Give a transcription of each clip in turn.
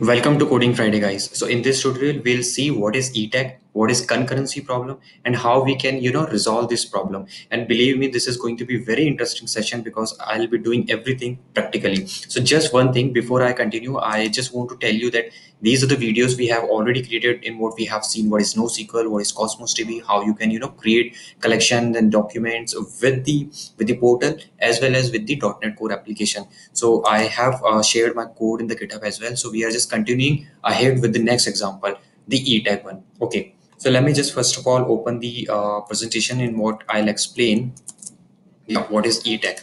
Welcome to Coding Friday, guys. So in this tutorial, we'll see what is ETAG, what is concurrency problem, and how we can, you know, resolve this problem. And believe me, this is going to be very interesting session because I'll be doing everything practically. So just one thing before I continue, I just want to tell you that these are the videos we have already created in what we have seen, what is NoSQL, what is Cosmos DB, how you can, you know, create collections and documents with the with the portal as well as with the .NET Core application. So I have uh, shared my code in the GitHub as well. So we are just continuing ahead with the next example, the E tag one. Okay, so let me just first of all open the uh, presentation in what I'll explain yeah, what is ETAG.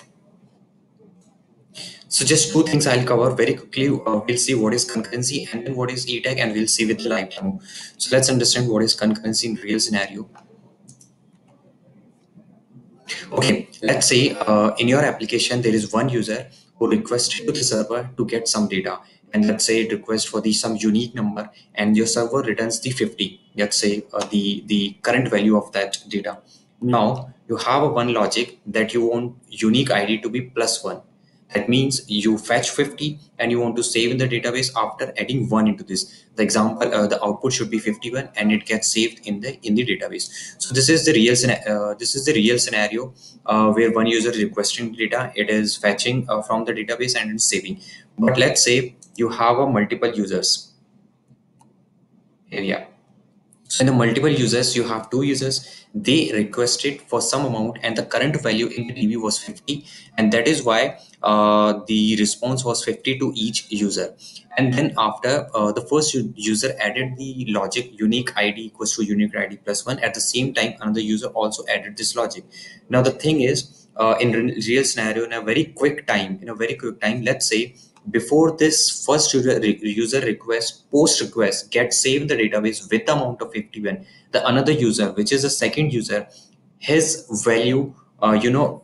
So just two things I'll cover very quickly. Uh, we'll see what is concurrency and then what is ETAG and we'll see with the live demo. So let's understand what is concurrency in real scenario. Okay, let's say uh, in your application, there is one user who requested to the server to get some data. And let's say it requests for the some unique number and your server returns the 50, let's say uh, the, the current value of that data. Now you have a one logic that you want unique ID to be plus one that means you fetch 50 and you want to save in the database after adding one into this. The example, uh, the output should be 51 and it gets saved in the in the database. So this is the real uh, this is the real scenario uh, where one user is requesting data, it is fetching uh, from the database and it's saving. But let's say you have a multiple users. Yeah. So in the multiple users, you have two users they requested for some amount and the current value in the DB was 50 and that is why uh, the response was 50 to each user. And then after uh, the first user added the logic unique ID equals to unique ID plus one. At the same time another user also added this logic. Now the thing is uh, in real scenario in a very quick time in a very quick time let's say before this first user, request post request get saved the database with the amount of 51 the another user which is a second user his value uh, you know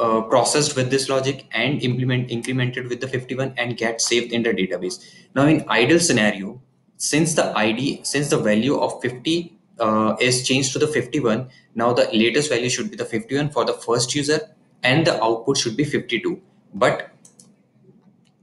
uh, processed with this logic and implement incremented with the 51 and get saved in the database. Now in ideal scenario since the id since the value of 50 uh, is changed to the 51 now the latest value should be the 51 for the first user and the output should be 52 but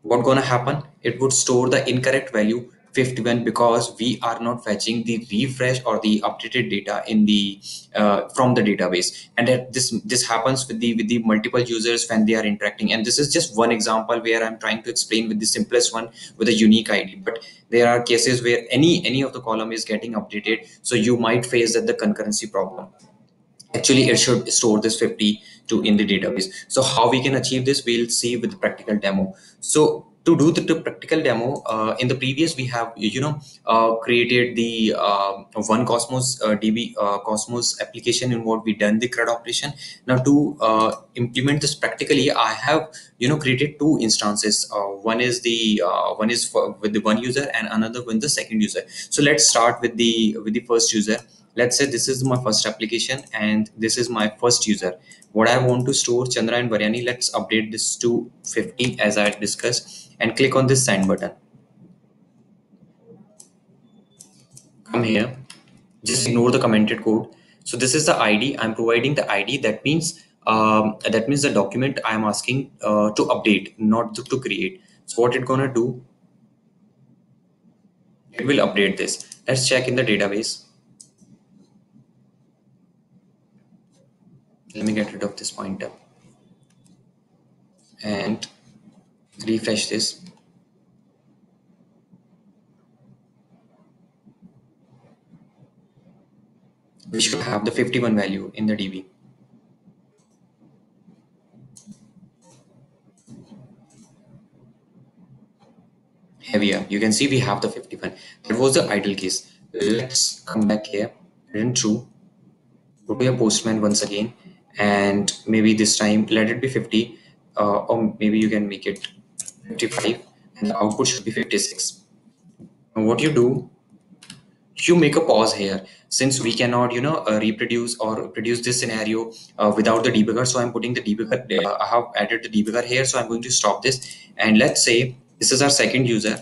what gonna happen? It would store the incorrect value 51 because we are not fetching the refresh or the updated data in the uh, from the database. And this this happens with the with the multiple users when they are interacting. And this is just one example where i'm trying to explain with the simplest one with a unique id but there are cases where any any of the column is getting updated so you might face that the concurrency problem. Actually it should store this 50 to in the database. So how we can achieve this we'll see with the practical demo. So to do the, the practical demo uh, in the previous we have you know uh, created the uh, one cosmos uh, db uh, cosmos application in what we done the CRUD operation. Now to uh, implement this practically i have you know created two instances. One is the one is for with the one user and another with the second user. So let's start with the with the first user let's say this is my first application and this is my first user. What i want to store chandra and Variyani let's update this to 50 as i discussed and click on this send button. Come here. Just ignore the commented code. So this is the id i'm providing the id that means um, that means the document i'm asking uh, to update not to, to create. So what it's gonna do? It will update this. Let's check in the database let me get rid of this pointer and refresh this we should have the 51 value in the DB. Heavier, you can see we have the 51. That was the ideal case. Let's come back here, return true, go to your postman once again, and maybe this time let it be 50 uh, or maybe you can make it 55 and the output should be 56 now what you do you make a pause here. Since we cannot you know uh, reproduce or produce this scenario uh, without the debugger so i'm putting the debugger uh, i have added the debugger here so i'm going to stop this. And let's say this is our second user.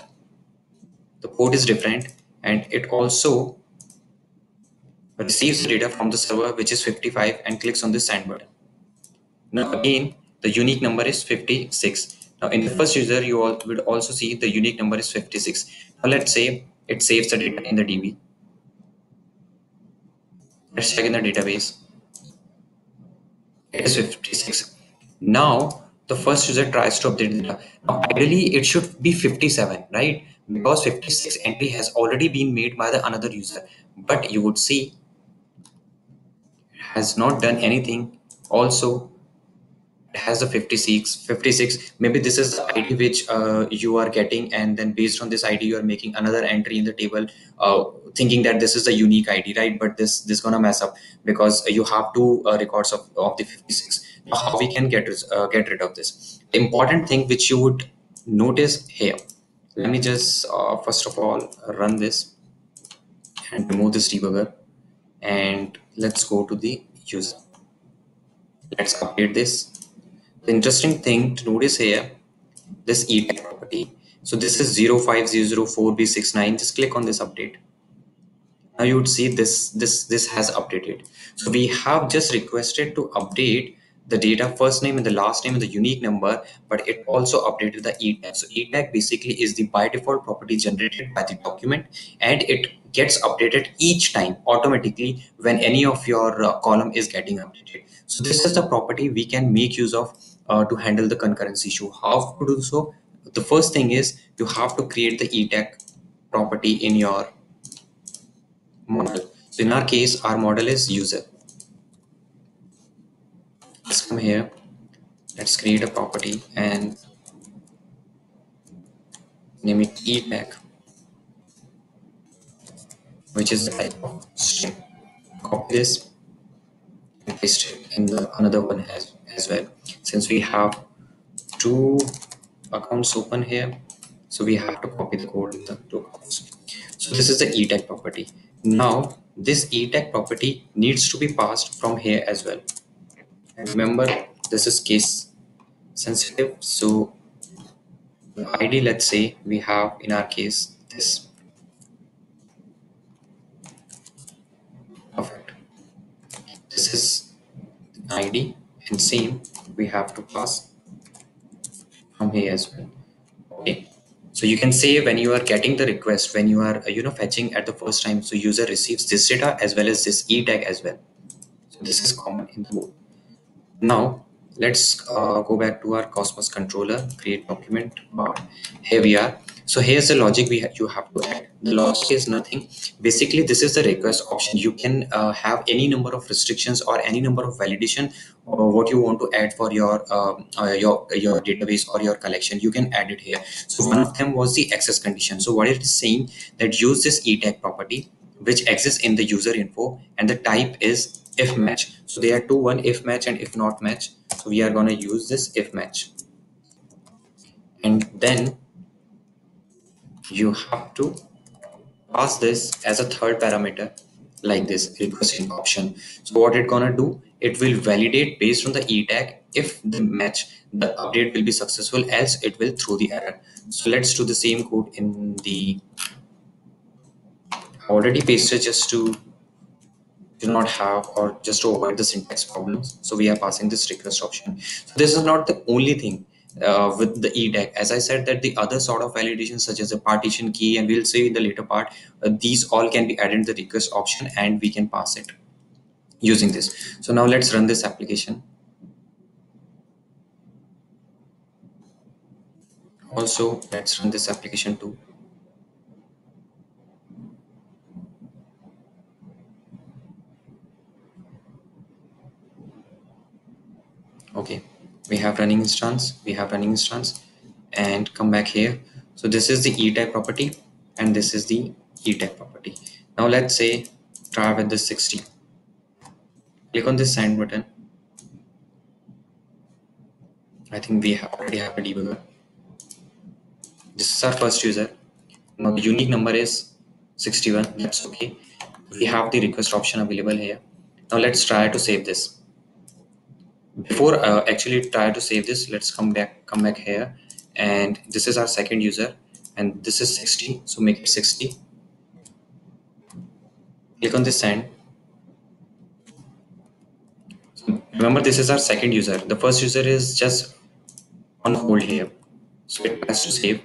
The port is different and it also receives the data from the server which is 55 and clicks on the send button now again the unique number is 56 Now in the first user, you all would also see the unique number is 56. Now let's say it saves the data in the DB. Let's check in the database. It is 56. Now the first user tries to update the data. Now ideally it should be 57, right? Because 56 entry has already been made by the another user. But you would see has not done anything. Also has a 56 56 maybe this is the id which uh, you are getting and then based on this id you are making another entry in the table uh, thinking that this is the unique id right? But this this gonna mess up because you have two uh, records of, of the 56 now how we can get uh, get rid of this? Important thing which you would notice here let me just uh, first of all run this and remove this debugger and let's go to the user let's update this the interesting thing to notice here, this e property. So this is 05004B69. Just click on this update. Now you would see this, this, this has updated. So we have just requested to update the data first name and the last name and the unique number, but it also updated the e tag. So e tag basically is the by default property generated by the document and it gets updated each time automatically when any of your uh, column is getting updated. So this is the property we can make use of uh, to handle the concurrency issue. How to do so? The first thing is you have to create the e-tag property in your model. So in our case, our model is user. Let's come here. Let's create a property and name it e-tag, which is of string. Copy this and paste it in the another one as, as well. Since we have two accounts open here so we have to copy the code in the two accounts. So this is the e-tag property. Now this e-tag property needs to be passed from here as well. And remember this is case sensitive. So the id let's say we have in our case this this is id and same we have to pass from here as well okay? So you can say when you are getting the request when you are uh, you know fetching at the first time so user receives this data as well as this e tag as well. So this is common in the board. Now let's uh, go back to our cosmos controller create document here we are so here's the logic we ha you have to add. The logic is nothing. Basically, this is the request option. You can uh, have any number of restrictions or any number of validation or what you want to add for your uh, uh, your your database or your collection. You can add it here. So one of them was the access condition. So what it is saying that use this e tag property which exists in the user info and the type is if match. So there are two one if match and if not match. So we are going to use this if match. And then you have to pass this as a third parameter like this requesting option. So what it gonna do? It will validate based on the e tag if the match the update will be successful else it will throw the error. So let's do the same code in the already pasted just to do not have or just to avoid the syntax problems so we are passing this request option so this is not the only thing uh, with the e-tag. As I said that the other sort of validation such as a partition key and we'll see in the later part, uh, these all can be added in the request option and we can pass it using this. So now let's run this application. Also, let's run this application too. Okay. We have running instance we have running instance and come back here. So this is the e-tag property and this is the e-tag property. Now let's say try with this 60 click on this send button. I think we have already have a debugger. This is our first user. Now the unique number is 61 that's okay. We have the request option available here. Now let's try to save this before uh, actually try to save this let's come back come back here. And this is our second user. And this is 60 so make it 60 click on this send. So remember this is our second user. The first user is just on hold here. So it has to save.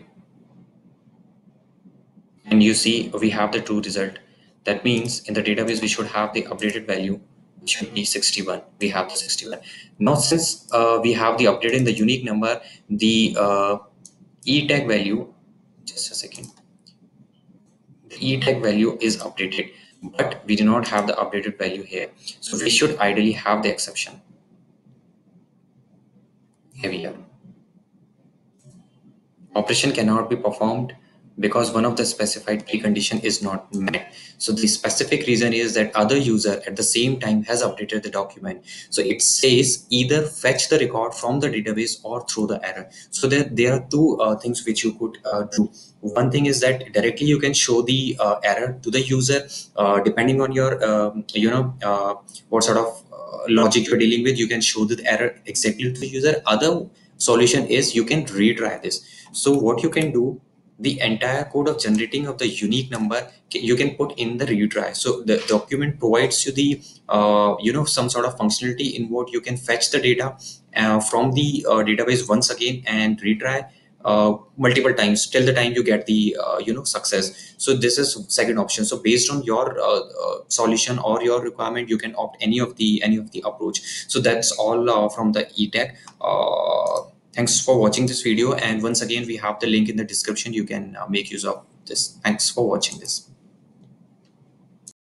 And you see we have the true result. That means in the database we should have the updated value should be 61. We have the 61. Now since uh, we have the update in the unique number, the uh, e tag value, just a second, the e tag value is updated, but we do not have the updated value here. So we should ideally have the exception. Here we are. Operation cannot be performed because one of the specified precondition is not met. So the specific reason is that other user at the same time has updated the document. So it says either fetch the record from the database or throw the error. So there, there are two uh, things which you could uh, do. One thing is that directly you can show the uh, error to the user uh, depending on your, um, you know, uh, what sort of uh, logic you're dealing with. You can show the error exactly to the user. Other solution is you can retry this. So what you can do the entire code of generating of the unique number you can put in the retry so the document provides you the uh, you know some sort of functionality in what you can fetch the data uh, from the uh, database once again and retry uh, multiple times till the time you get the uh, you know success. So this is second option. So based on your uh, solution or your requirement you can opt any of the any of the approach. So that's all from the e-tag Thanks for watching this video. And once again, we have the link in the description. You can uh, make use of this. Thanks for watching this.